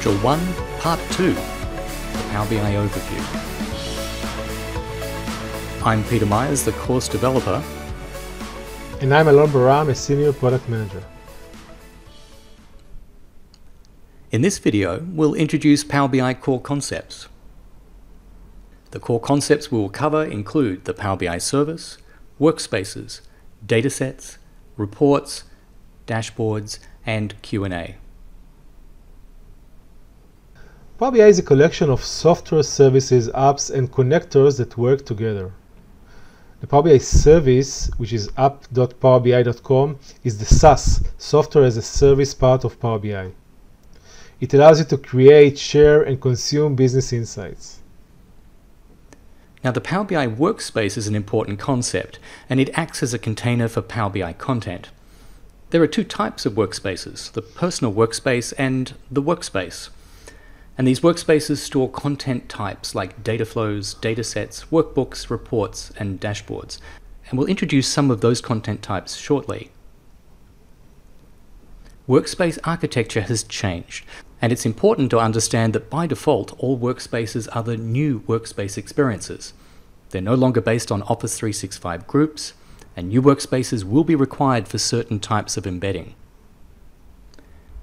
Module 1, Part 2, the Power BI Overview. I'm Peter Myers, the course developer. And I'm Alon Baram, a Senior Product Manager. In this video, we'll introduce Power BI core concepts. The core concepts we will cover include the Power BI service, workspaces, datasets, reports, dashboards, and Q&A. Power BI is a collection of software services, apps, and connectors that work together. The Power BI service, which is app.powerbi.com, is the SaaS, software as a service part of Power BI. It allows you to create, share, and consume business insights. Now, the Power BI workspace is an important concept, and it acts as a container for Power BI content. There are two types of workspaces the personal workspace and the workspace. And these workspaces store content types like data flows, datasets, workbooks, reports, and dashboards. And we'll introduce some of those content types shortly. Workspace architecture has changed, and it's important to understand that by default, all workspaces are the new workspace experiences. They're no longer based on Office 365 groups, and new workspaces will be required for certain types of embedding.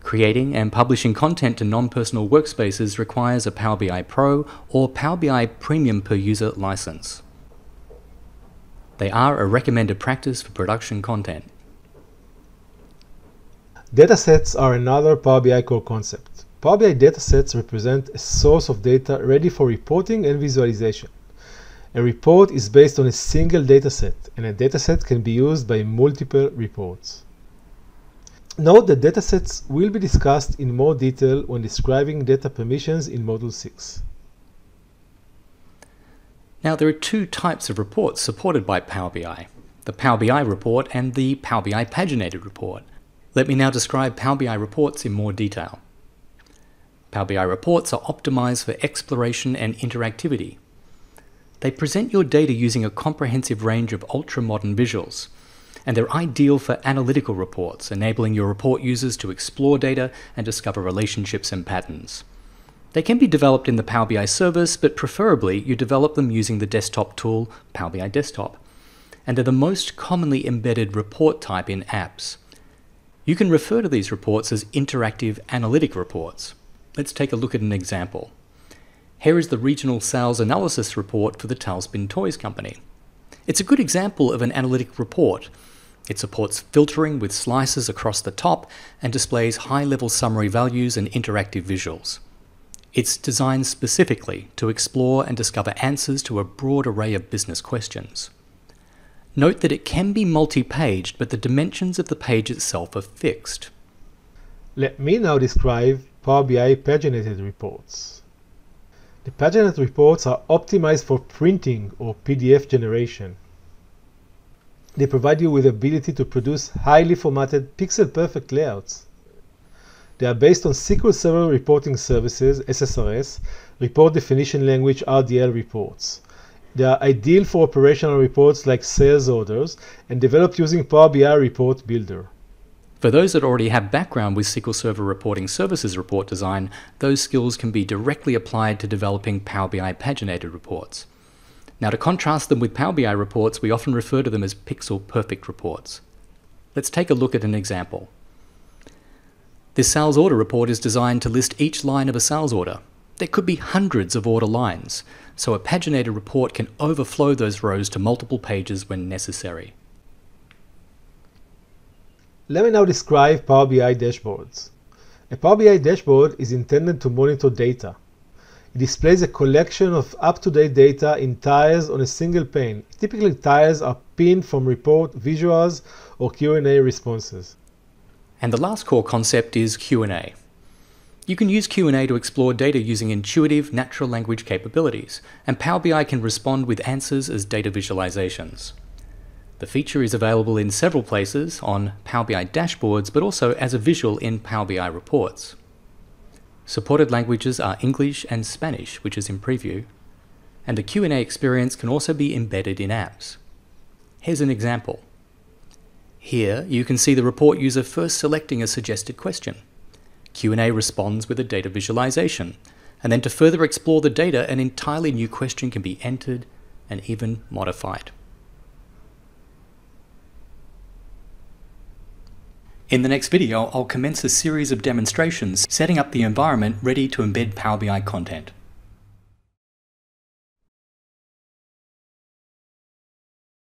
Creating and publishing content to non-personal workspaces requires a Power BI Pro or Power BI Premium per user license. They are a recommended practice for production content. Datasets are another Power BI core concept. Power BI datasets represent a source of data ready for reporting and visualization. A report is based on a single dataset, and a dataset can be used by multiple reports. Note that datasets will be discussed in more detail when describing data permissions in Module 6. Now, there are two types of reports supported by Power BI the Power BI report and the Power BI paginated report. Let me now describe Power BI reports in more detail. Power BI reports are optimized for exploration and interactivity. They present your data using a comprehensive range of ultra modern visuals and they're ideal for analytical reports, enabling your report users to explore data and discover relationships and patterns. They can be developed in the Power BI service, but preferably you develop them using the desktop tool Power BI Desktop. And they're the most commonly embedded report type in apps. You can refer to these reports as interactive analytic reports. Let's take a look at an example. Here is the regional sales analysis report for the Tailspin Toys Company. It's a good example of an analytic report it supports filtering with slices across the top and displays high-level summary values and interactive visuals. It's designed specifically to explore and discover answers to a broad array of business questions. Note that it can be multi-paged, but the dimensions of the page itself are fixed. Let me now describe Power BI paginated reports. The paginated reports are optimized for printing or PDF generation. They provide you with the ability to produce highly formatted, pixel-perfect layouts. They are based on SQL Server Reporting Services, SSRS, Report Definition Language, RDL reports. They are ideal for operational reports like sales orders and developed using Power BI Report Builder. For those that already have background with SQL Server Reporting Services report design, those skills can be directly applied to developing Power BI paginated reports. Now to contrast them with Power BI reports, we often refer to them as pixel perfect reports. Let's take a look at an example. This sales order report is designed to list each line of a sales order. There could be hundreds of order lines, so a paginated report can overflow those rows to multiple pages when necessary. Let me now describe Power BI dashboards. A Power BI dashboard is intended to monitor data, it displays a collection of up-to-date data in tiles on a single pane. Typically, tiles are pinned from report visuals or Q&A responses. And the last core concept is Q&A. You can use Q&A to explore data using intuitive natural language capabilities, and Power BI can respond with answers as data visualizations. The feature is available in several places on Power BI dashboards, but also as a visual in Power BI reports. Supported languages are English and Spanish, which is in preview, and the Q&A experience can also be embedded in apps. Here's an example. Here, you can see the report user first selecting a suggested question. Q&A responds with a data visualization, and then to further explore the data, an entirely new question can be entered and even modified. In the next video, I'll commence a series of demonstrations setting up the environment ready to embed Power BI content.